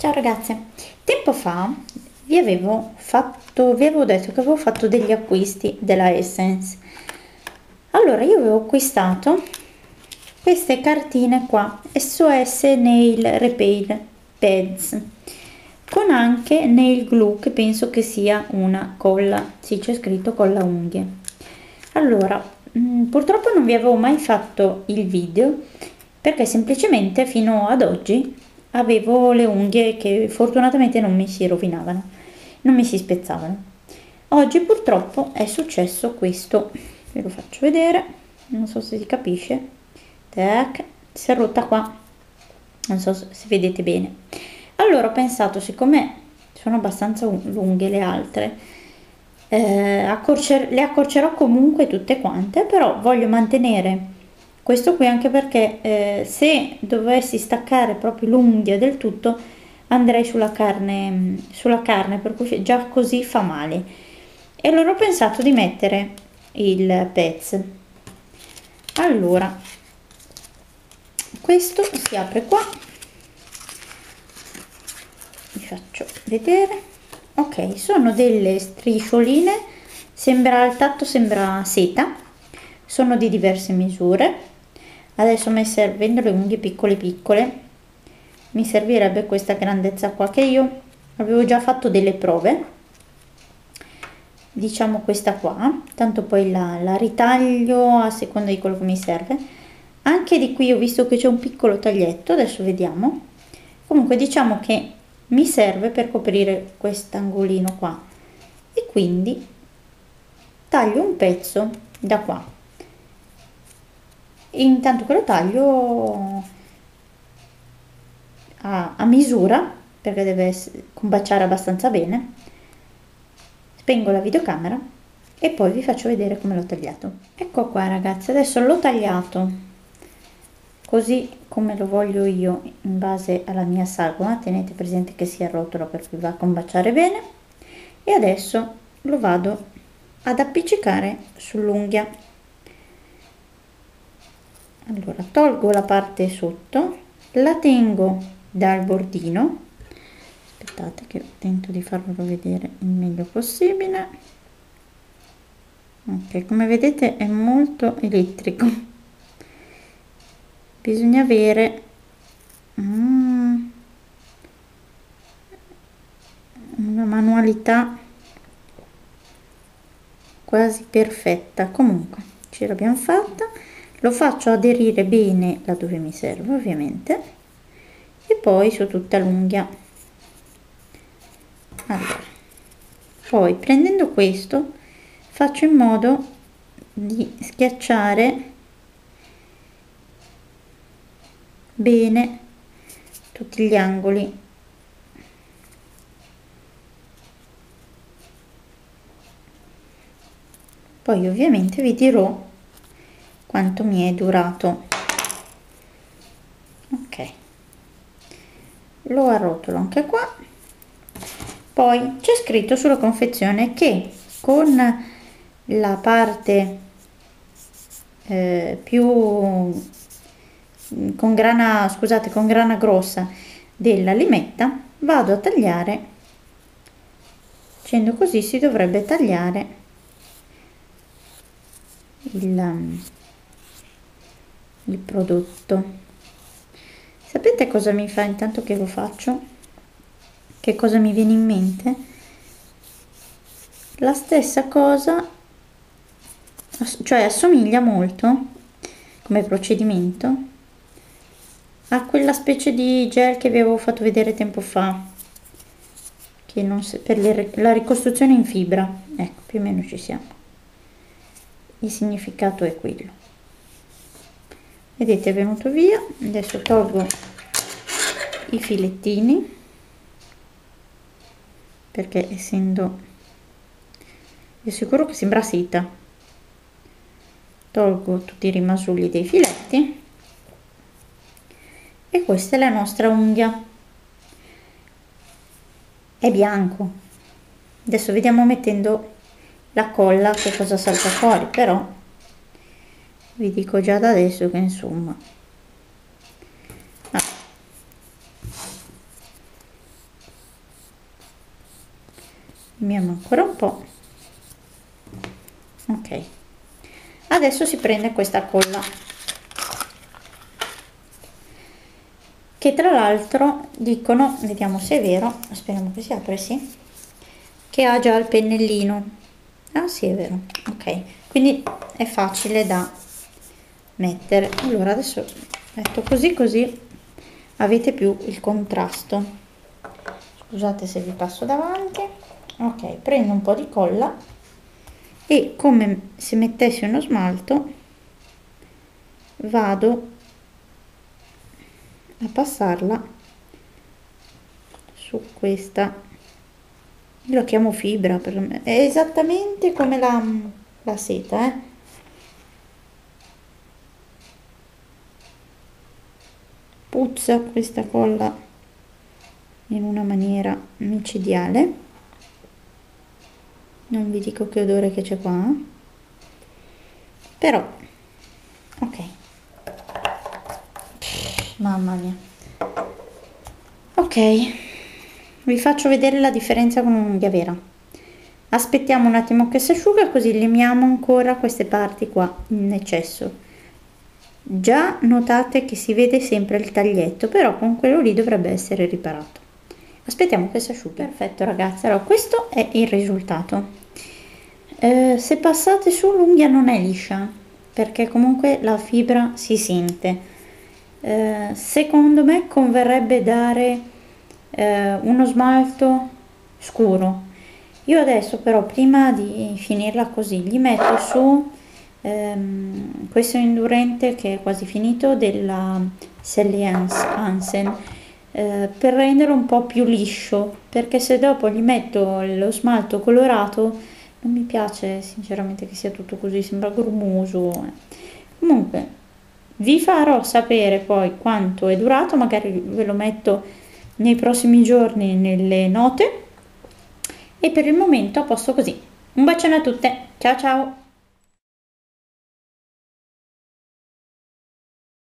Ciao ragazze, tempo fa vi avevo, fatto, vi avevo detto che avevo fatto degli acquisti della Essence. Allora io avevo acquistato queste cartine qua, SOS Nail Repair Pads, con anche nail glue che penso che sia una colla, sì c'è scritto colla unghie. Allora, mh, mm, purtroppo non vi avevo mai fatto il video perché semplicemente fino ad oggi avevo le unghie che fortunatamente non mi si rovinavano, non mi si spezzavano. Oggi purtroppo è successo questo, ve lo faccio vedere, non so se si capisce, tac, si è rotta qua, non so se vedete bene. Allora ho pensato, siccome sono abbastanza lunghe le altre, eh, accorcer le accorcerò comunque tutte quante, però voglio mantenere questo qui anche perché eh, se dovessi staccare proprio l'unghia del tutto andrei sulla carne, sulla carne per cui già così fa male. E allora ho pensato di mettere il pez. Allora, questo si apre qua. Vi faccio vedere. Ok, sono delle striscioline, sembra al tatto sembra seta, sono di diverse misure adesso mi servendo le unghie piccole piccole mi servirebbe questa grandezza qua che io avevo già fatto delle prove. Diciamo questa qua tanto poi la, la ritaglio a seconda di quello che mi serve. Anche di qui ho visto che c'è un piccolo taglietto adesso vediamo. Comunque diciamo che mi serve per coprire quest'angolino qua. E quindi taglio un pezzo da qua intanto che lo taglio a, a misura perché deve combaciare abbastanza bene. Spengo la videocamera e poi vi faccio vedere come l'ho tagliato. Ecco qua ragazzi adesso l'ho tagliato così come lo voglio io in base alla mia sagoma. Tenete presente che sia rotolo per cui va a combaciare bene. E adesso lo vado ad appiccicare sull'unghia allora tolgo la parte sotto la tengo dal bordino. Aspettate che tento di farvelo vedere il meglio possibile. Ok come vedete è molto elettrico. Bisogna avere mm, una manualità quasi perfetta. Comunque ce l'abbiamo fatta lo faccio aderire bene laddove mi serve ovviamente e poi su tutta l'unghia. Allora poi prendendo questo faccio in modo di schiacciare bene tutti gli angoli. Poi ovviamente vi dirò quanto mi è durato. Ok. Lo arrotolo anche qua. Poi c'è scritto sulla confezione che con la parte eh, più con grana scusate con grana grossa della limetta vado a tagliare. Facendo così si dovrebbe tagliare il il prodotto. Sapete cosa mi fa intanto che lo faccio? Che cosa mi viene in mente? La stessa cosa cioè assomiglia molto come procedimento a quella specie di gel che vi avevo fatto vedere tempo fa che non si, per le, la ricostruzione in fibra. Ecco più o meno ci siamo. Il significato è quello vedete è venuto via. Adesso tolgo i filettini perché essendo è sicuro che sembra seta tolgo tutti i rimasugli dei filetti. E questa è la nostra unghia. È bianco. Adesso vediamo mettendo la colla che cosa salta fuori però vi dico già da adesso che insomma ah. Miamo ancora un po'. Ok. Adesso si prende questa colla. Che tra l'altro dicono, vediamo se è vero, speriamo che si apre, sì, che ha già il pennellino. Ah sì, è vero. Ok, quindi è facile da mettere. Allora adesso metto così così avete più il contrasto scusate se vi passo davanti ok prendo un po di colla e come se mettessi uno smalto vado a passarla su questa io la chiamo fibra per me è esattamente come la, la seta eh? Puzza questa colla in una maniera micidiale. Non vi dico che odore che c'è qua però ok. Mamma mia. Ok vi faccio vedere la differenza con un'unghia vera aspettiamo un attimo che si asciuga così limiamo ancora queste parti qua in eccesso già notate che si vede sempre il taglietto però con quello lì dovrebbe essere riparato. Aspettiamo che si asciughi. Perfetto ragazzi. Allora questo è il risultato. Eh, se passate su l'unghia non è liscia perché comunque la fibra si sente. Eh, secondo me converrebbe dare eh, uno smalto scuro. Io adesso però prima di finirla così gli metto su ehm, questo indurente che è quasi finito della Sally Hansen eh, per renderlo un po' più liscio perché se dopo gli metto lo smalto colorato non mi piace sinceramente che sia tutto così sembra grumoso eh. comunque vi farò sapere poi quanto è durato magari ve lo metto nei prossimi giorni nelle note. E per il momento a posto così. Un bacione a tutte. Ciao ciao